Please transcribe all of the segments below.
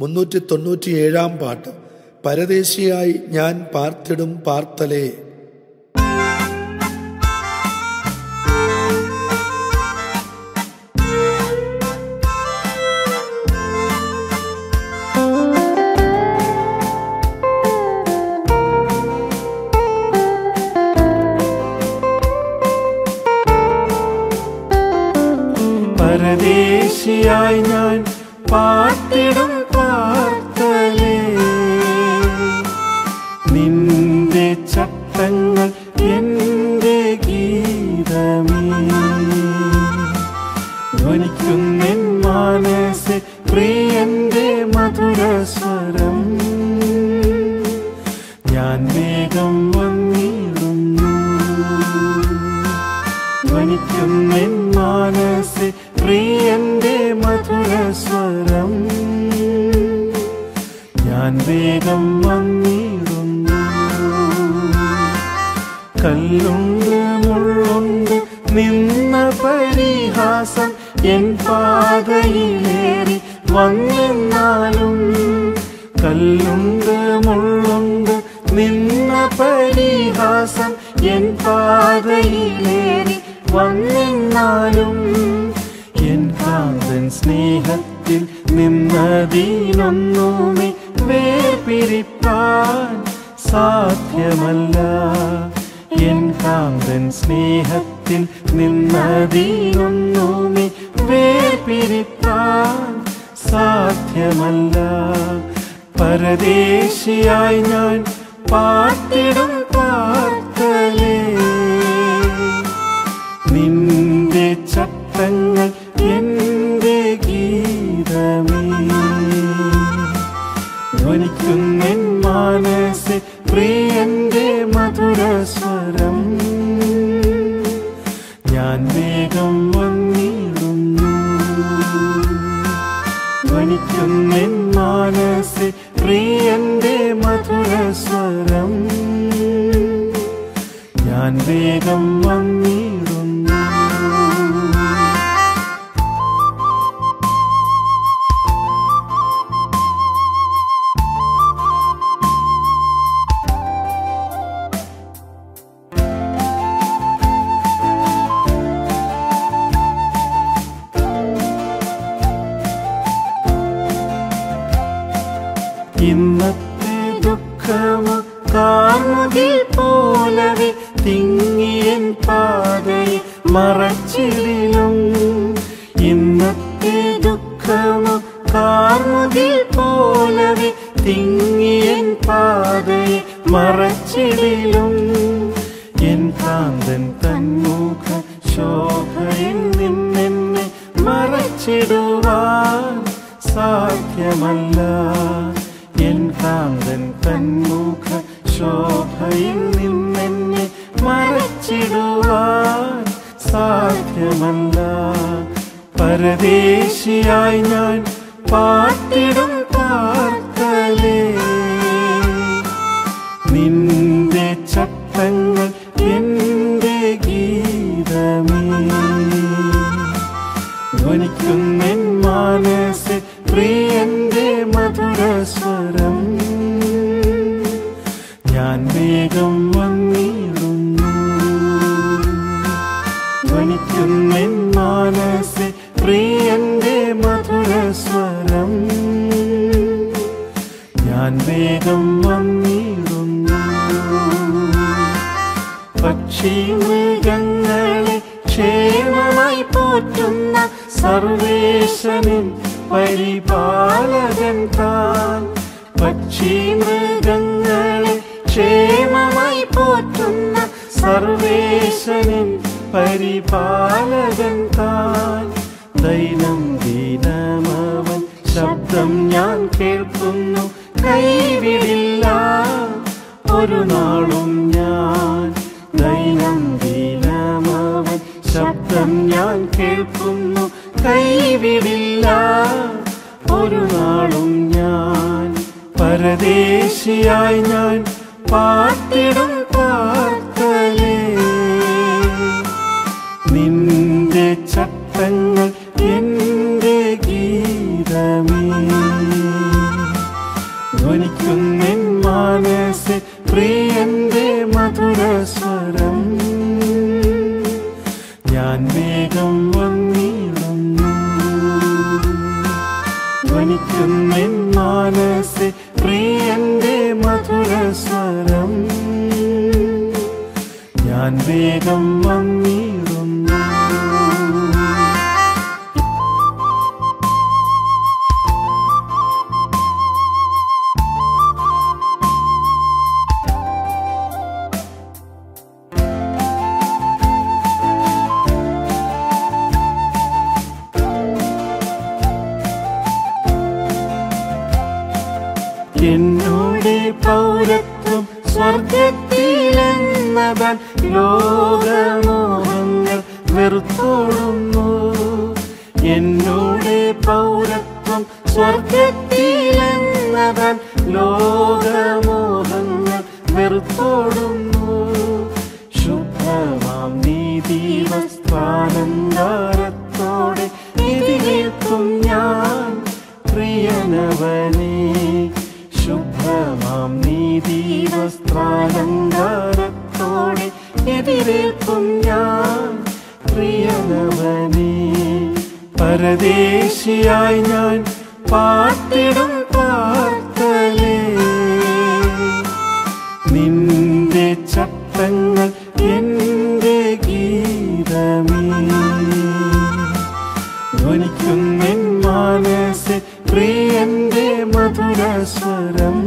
മുന്നൂറ്റി തൊണ്ണൂറ്റി ഏഴാം പാട്ട്. പരദേശിയായി ഞാൻ പാർത്തിടും പാർത്തലേ. പരദേശിയായി ഞാൻ പാർത്തിടും ധ്വനിക്കുന്നെൻ മാനസെ പ്രിയന്റെ മധുരസ്വരം ഞാൻ വേഗം വന്നിടുന്നു. ധ്വനിക്കുന്നെൻ മാനസെ പ്രിയന്റെ മധുരസ്വരം ഞാൻ വേഗം വന്നിടുന്നു. കല്ലുണ്ട് മുള്ളുണ്ട് നിന്ന പരിഹാസം എൻ പാതയിലേറി വന്നെന്നാലും കല്ലുണ്ട് മുള്ളുണ്ട് നിന്ന പരിഹാസം എൻ പാതയിലേറി വന്നെന്നാലും എൻ കാന്തൻ സ്നേഹത്തിൽ നിന്നതീനൊന്നുമേ വേർപിരിപ്പാൻ സാധ്യമല്ല. എൻ കാന്തൻ സ്നേഹത്തിൽ നിന്നതീനൊന്നുമേ വേർപിരിപ്പാൻ സാധ്യമല്ല. പരദേശിയായി ഞാൻ പാർത്തിടും പാർത്തലേ നിന്റെ ചട്ടങ്ങൾ എന്റെ ഗീതമേ. ധ്വനിക്കുന്നെൻ മാനസെ പ്രിയന്റെ മധുരസ്വരം ഞാൻ വേഗം മാനസെ പ്രിയന്റെ മധുരസ്വരം ഞാൻ വേഗം വന്നിടുന്നു കാർമുകിൽ പോലവെ തിങ്ങിയൻ പാതയിൽ മറച്ചിടിലും. ഇന്നത്തെ ദുഃഖമോ കാർമുതിൽ പോലവെ തിങ്ങിയൻ പാതയിൽ മറച്ചിടിലും. എൻ കാന്തൻ തന്മുഖ ശോഭയിൽ നിന്നെന്നെ മറച്ചിടുവാൻ സാധ്യമല്ല. എൻ കാന്തൻ തന്മുഖ ശോഭയിൽ നിന്നെന്നെ മറച്ചിടുവാൻ സാധ്യമല്ല. പരദേശിയായി ഞാൻ പാർത്തിടും പാർത്തലേ നിന്റെ ചട്ടങ്ങൾ എന്റെ ഞാൻ വേഗം വന്നിടുന്നു. ധ്വനിക്കുന്നെൻ മാനസെ പ്രിയന്റെ മധുരസ്വരം ഞാൻ വേഗം വന്നിടുന്നു. പക്ഷി മൃഗങ്ങളെ ക്ഷേമമായി പോറ്റുന്ന സർവേശനിൻ പരിപാലകൻ താൻ. പക്ഷി മൃഗങ്ങളെ സർവേശനിൻ പരിപാലകൻ താൻ. ദൈനംദിനമവൻ ശബ്ദം ഞാൻ കേൾക്കുന്നു കൈവിടില്ല. ഒരു നാളും ഞാൻ ദൈനം ദീനമവൻ ശബ്ദം ഞാൻ കേൾക്കുന്നു കൈവിടില്ല. ഒരു നാളും ഞാൻ പരദേശിയായി ഞാൻ പാർത്തിടും എന്റെ ഗീതമേ. ധ്വനിക്കുന്നിൻ മാനസെ പ്രിയന്റെ മധുരസ്വരം ഞാൻ വേഗം വന്നിടുന്നു. ധ്വനിക്കുന്നിൻ മാനസെ പ്രിയന്റെ മധുരസ്വരം ഞാൻ വേഗം വന്നി സ്വർഗത്തിലെന്നതാൽ ലോകമോഹങ്ങൾ വെറുത്തോടുന്നു. എന്നോടെ പൗരത്വം സ്വർഗത്തിലെന്നതാൽ ലോകമോഹങ്ങൾ വെറുത്തോടുന്നു. ശുദ്ധമാം നീതി വസ്ത്രാനന്ദാരത്തോടെ ഇതിലേക്കും ഞാൻ പ്രിയനവനെ. ശുഭമാം നീതി വസ്ത്രാലങ്കാരത്തോടെ എതിരേൽക്കും ഞാൻ പ്രിയനവനെ. പരദേശിയായി ഞാൻ പാട്ടിടും പാർത്തലേ നിന്റെ ചട്ടങ്ങൾ എന്റെ ഗീതമേ. ധ്വനിക്കുന്നെൻ മാനസെ പ്രിയന്റെ മധുരസ്വരം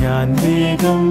ഞാൻ വേഗം